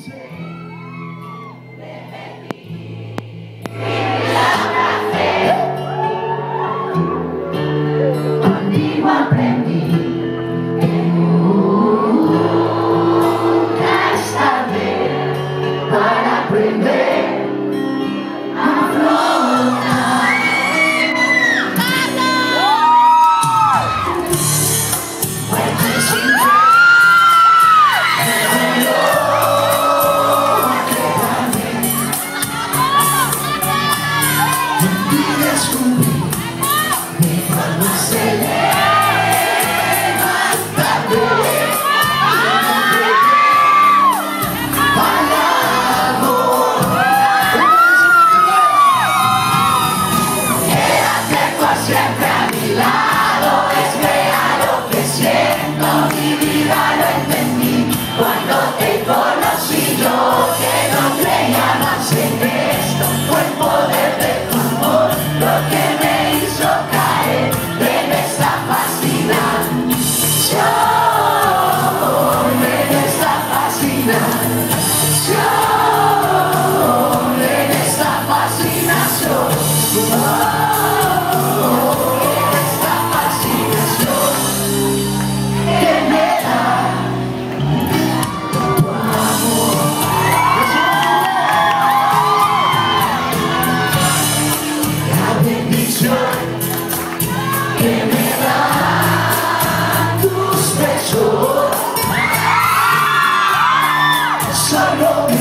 Contigo y Son